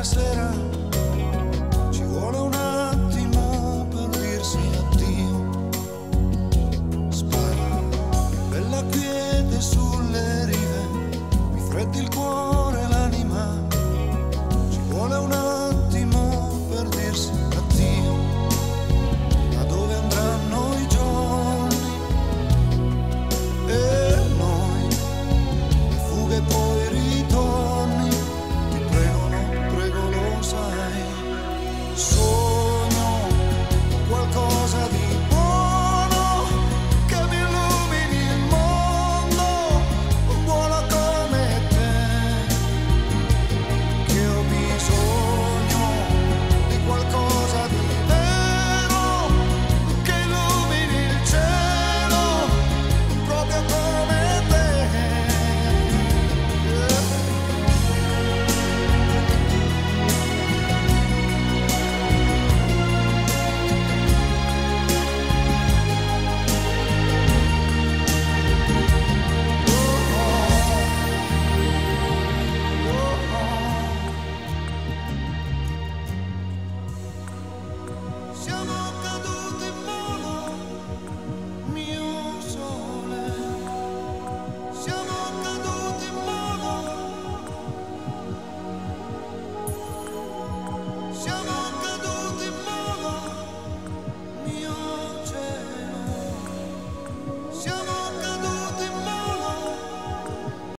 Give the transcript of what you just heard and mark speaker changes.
Speaker 1: I that I Come on.